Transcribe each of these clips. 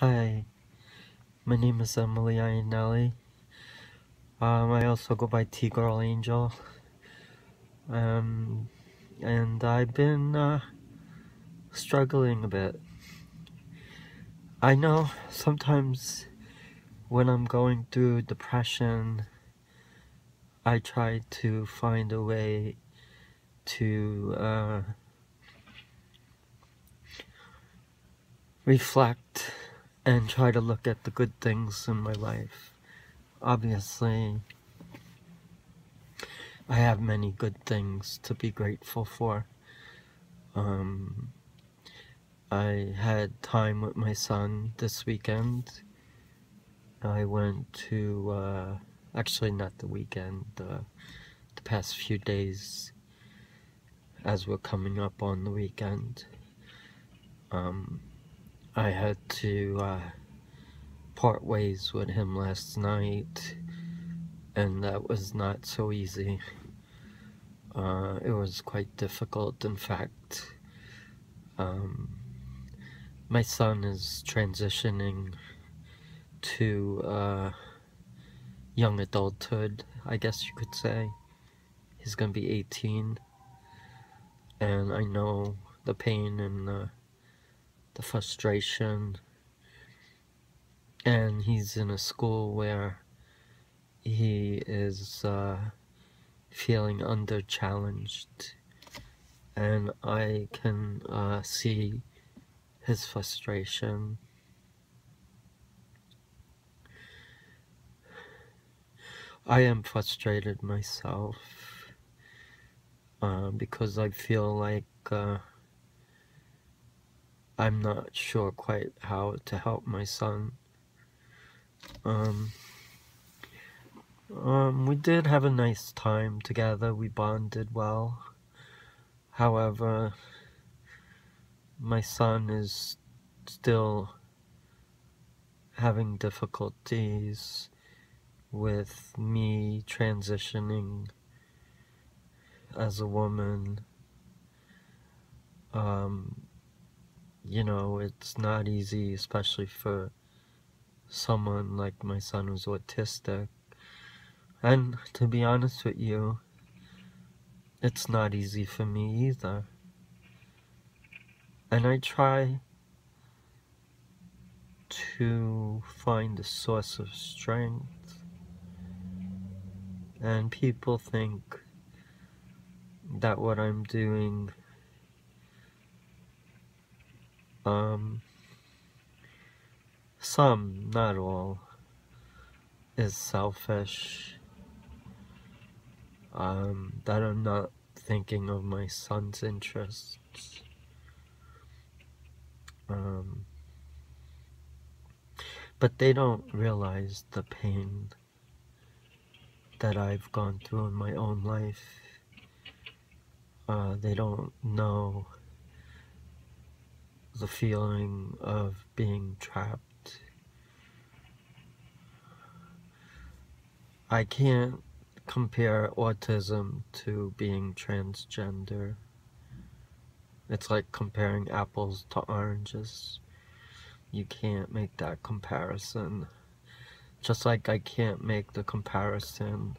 Hi, my name is Emily Iannelli. Um, I also go by T-Girl Angel. Um, and I've been uh, struggling a bit. I know sometimes when I'm going through depression, I try to find a way to uh, reflect and try to look at the good things in my life. Obviously, I have many good things to be grateful for. Um, I had time with my son this weekend. I went to, uh, actually not the weekend, uh, the past few days as we're coming up on the weekend. Um, I had to uh, part ways with him last night, and that was not so easy. Uh, it was quite difficult, in fact. Um, my son is transitioning to uh, young adulthood, I guess you could say. He's gonna be 18, and I know the pain and the the frustration. And he's in a school where he is uh, feeling under challenged and I can uh, see his frustration. I am frustrated myself uh, because I feel like uh, I'm not sure quite how to help my son. Um, um, we did have a nice time together. We bonded well. However, my son is still having difficulties with me transitioning as a woman. Um, you know, it's not easy, especially for someone like my son who's autistic. And to be honest with you, it's not easy for me either. And I try to find a source of strength. And people think that what I'm doing um, some, not all, is selfish. Um, that I'm not thinking of my son's interests. Um, but they don't realize the pain that I've gone through in my own life. Uh, they don't know the feeling of being trapped. I can't compare autism to being transgender. It's like comparing apples to oranges. You can't make that comparison. Just like I can't make the comparison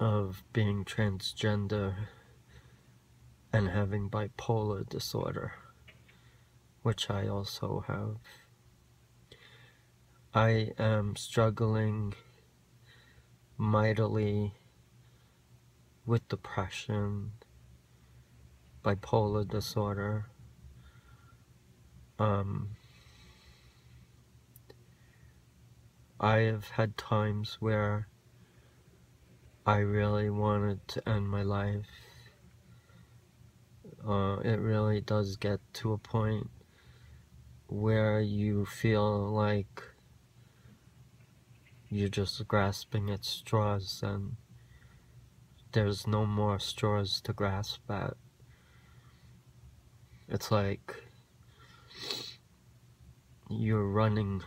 of being transgender and having bipolar disorder which I also have. I am struggling mightily with depression, bipolar disorder. Um, I have had times where I really wanted to end my life. Uh, it really does get to a point where you feel like you're just grasping at straws and there's no more straws to grasp at. It's like you're running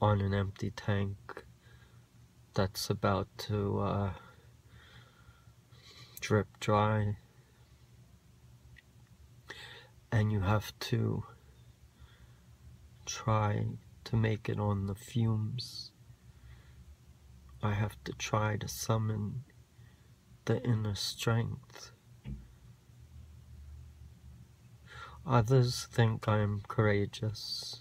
on an empty tank that's about to uh, drip dry and you have to try to make it on the fumes. I have to try to summon the inner strength. Others think I am courageous,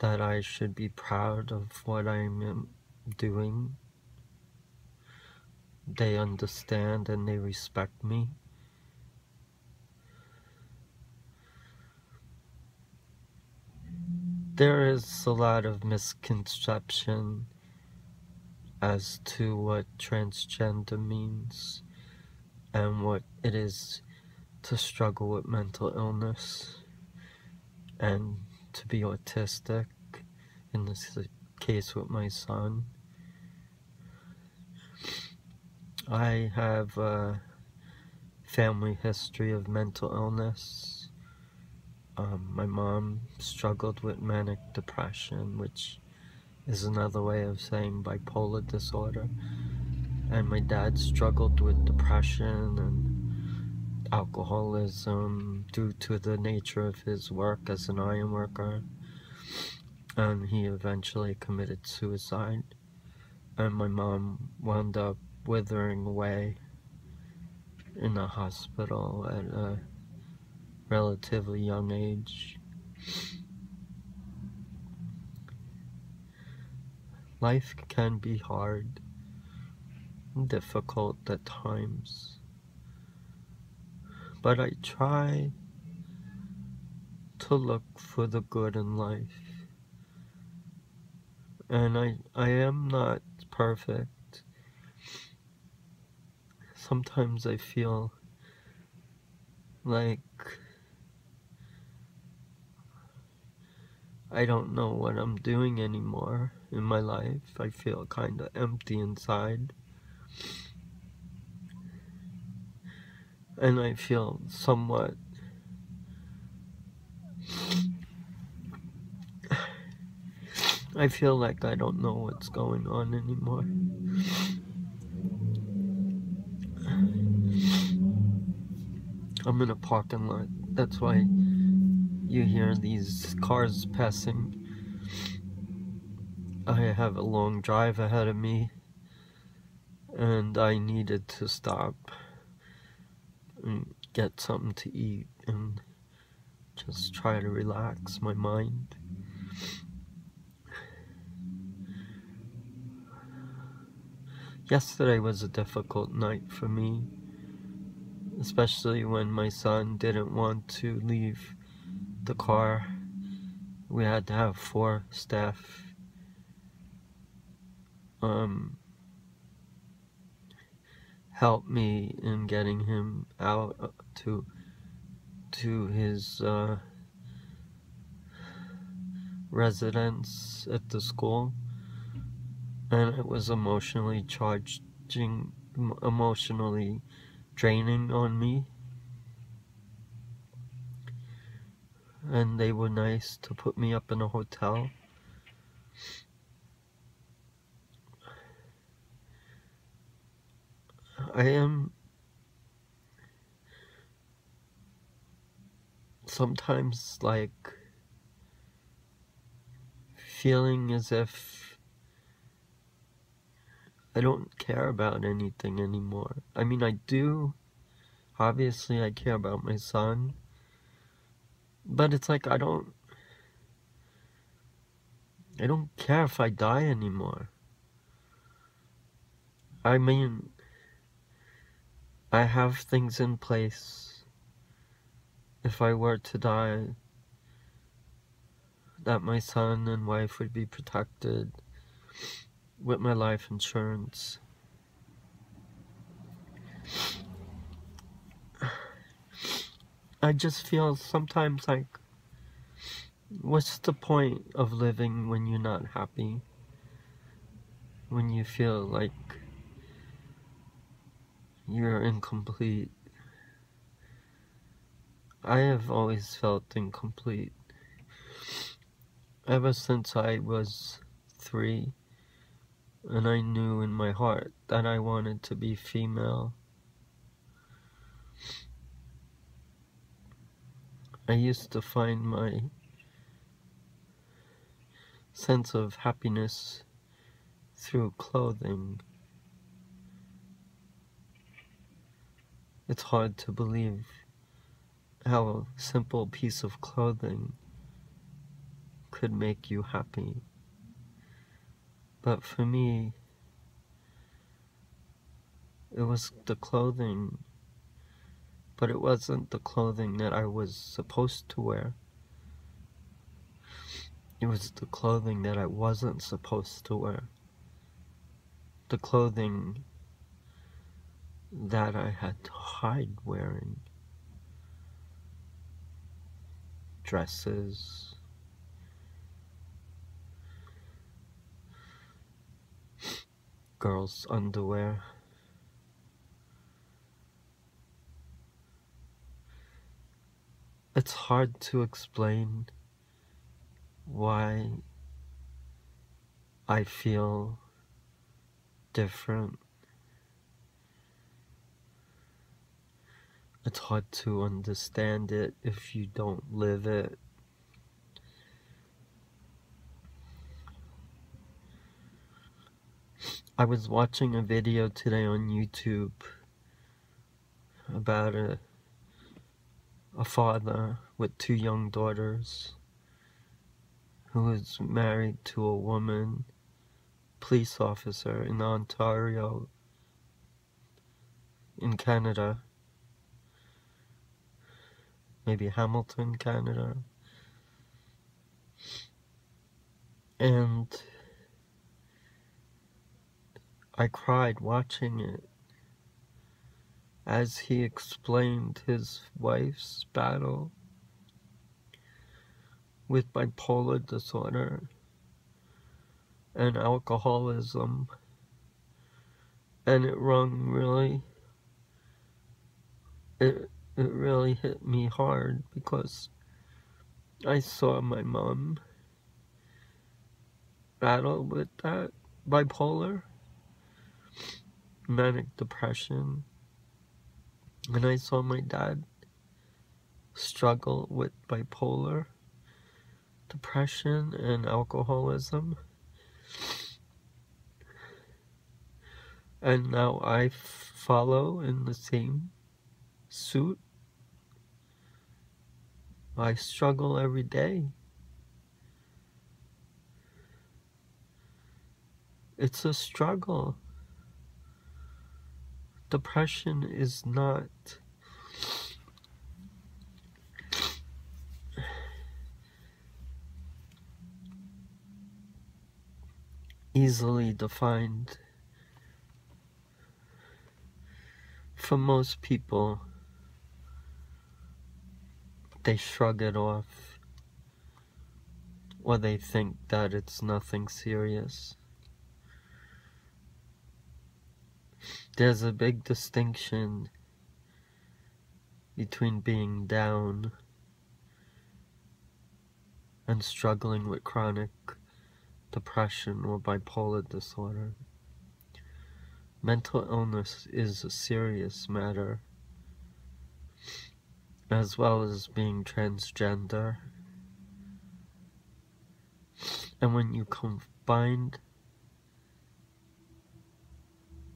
that I should be proud of what I am doing. They understand and they respect me. There is a lot of misconception as to what transgender means and what it is to struggle with mental illness and to be autistic. In this case with my son. I have a family history of mental illness um, my mom struggled with manic depression which is another way of saying bipolar disorder. And my dad struggled with depression and alcoholism due to the nature of his work as an iron worker. And he eventually committed suicide. And my mom wound up withering away in a hospital at a relatively young age life can be hard and difficult at times but I try to look for the good in life. And I, I am not perfect. Sometimes I feel like I don't know what I'm doing anymore in my life. I feel kind of empty inside. and I feel somewhat I feel like I don't know what's going on anymore. I'm in a parking lot. That's why you hear these cars passing. I have a long drive ahead of me and I needed to stop and get something to eat and just try to relax my mind. Yesterday was a difficult night for me, especially when my son didn't want to leave the car. We had to have four staff. Um, help me in getting him out uh, to to his uh, residence at the school. And it was emotionally charging emotionally draining on me and they were nice to put me up in a hotel I am sometimes like feeling as if I don't care about anything anymore. I mean, I do. Obviously, I care about my son. But it's like I don't. I don't care if I die anymore. I mean, I have things in place if I were to die that my son and wife would be protected with my life insurance. I just feel sometimes like, what's the point of living when you're not happy? When you feel like you're incomplete. I have always felt incomplete. Ever since I was three, and I knew in my heart that I wanted to be female. I used to find my sense of happiness through clothing. It's hard to believe how a simple piece of clothing could make you happy. But for me, it was the clothing, but it wasn't the clothing that I was supposed to wear. It was the clothing that I wasn't supposed to wear. The clothing that I had to hide wearing. Dresses. Girls' underwear. It's hard to explain why I feel different. It's hard to understand it if you don't live it. I was watching a video today on YouTube about a a father with two young daughters who is married to a woman police officer in Ontario in Canada maybe Hamilton Canada. And I cried watching it as he explained his wife's battle with bipolar disorder and alcoholism and it rung really it it really hit me hard because I saw my mom battle with that bipolar manic depression and I saw my dad struggle with bipolar depression and alcoholism. And now I follow in the same suit. I struggle every day. It's a struggle. Depression is not easily defined. For most people, they shrug it off or they think that it's nothing serious. There's a big distinction between being down and struggling with chronic depression, or bipolar disorder. Mental illness is a serious matter, as well as being transgender. And when you combine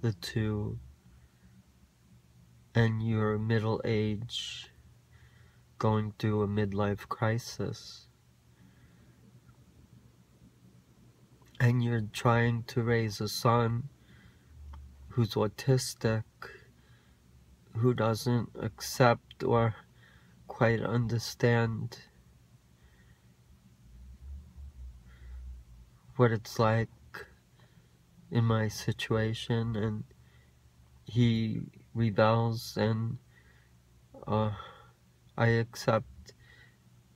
the two, and you're middle age, going through a midlife crisis, and you're trying to raise a son who's autistic, who doesn't accept or quite understand what it's like in my situation and he rebels and uh, I accept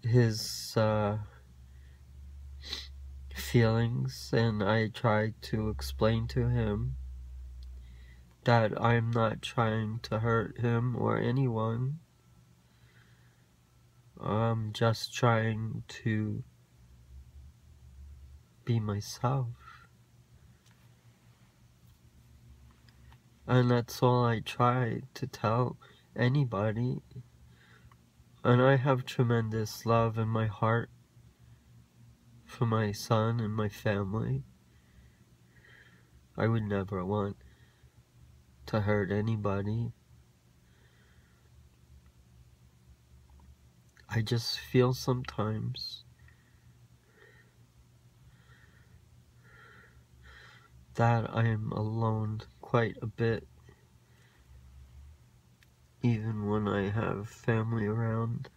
his uh, feelings and I try to explain to him that I'm not trying to hurt him or anyone. I'm just trying to be myself. And that's all I try to tell anybody. And I have tremendous love in my heart for my son and my family. I would never want to hurt anybody. I just feel sometimes that I am alone quite a bit, even when I have family around.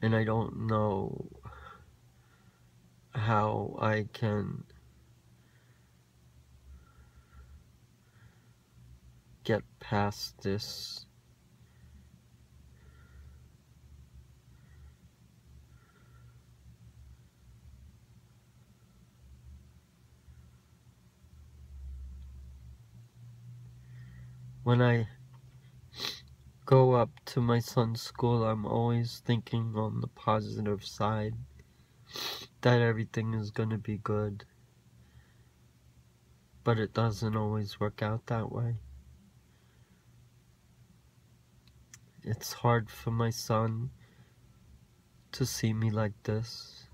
And I don't know how I can get past this. When I go up to my son's school, I'm always thinking on the positive side that everything is going to be good. But it doesn't always work out that way. It's hard for my son to see me like this.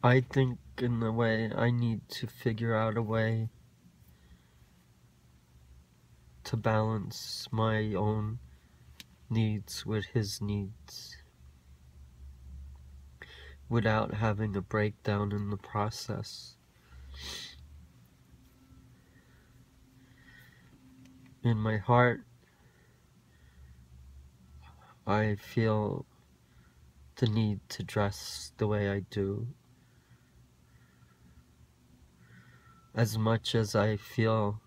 I think in a way I need to figure out a way to balance my own needs with his needs without having a breakdown in the process. in my heart, I feel the need to dress the way I do. As much as I feel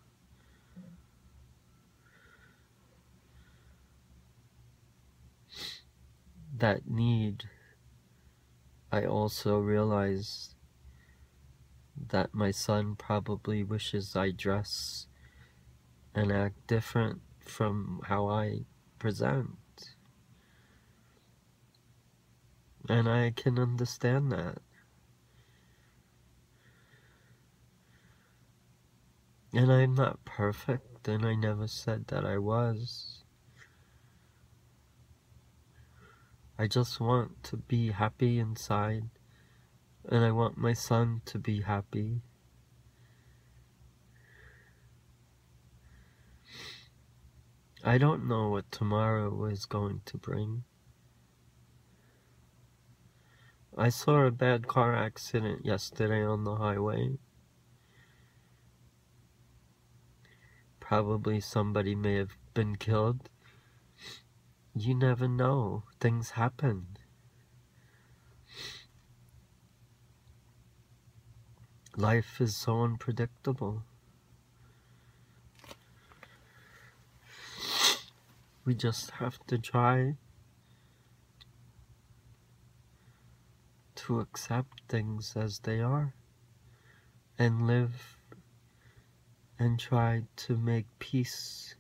that need, I also realize that my son probably wishes I dress and act different from how I present. And I can understand that. And I'm not perfect, and I never said that I was. I just want to be happy inside, and I want my son to be happy. I don't know what tomorrow is going to bring. I saw a bad car accident yesterday on the highway. Probably somebody may have been killed. You never know. Things happen. Life is so unpredictable. We just have to try to accept things as they are and live and try to make peace.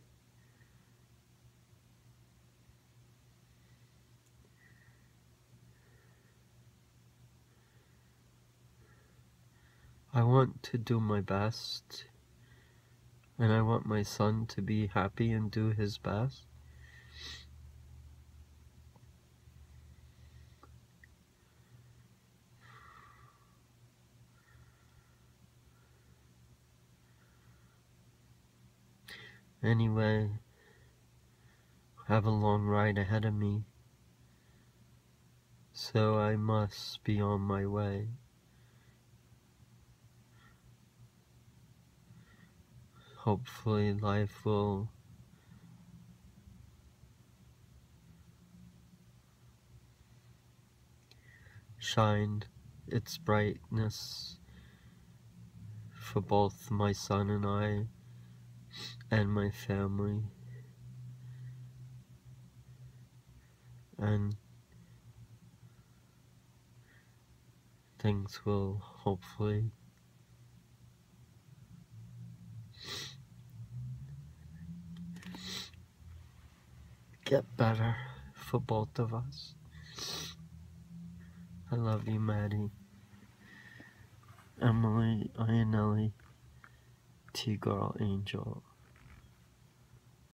I want to do my best and I want my son to be happy and do his best. Anyway, have a long ride ahead of me, so I must be on my way. Hopefully life will shine its brightness for both my son and I and my family and things will hopefully get better for both of us. I love you, Maddie. Emily, Ianelli. T girl angel.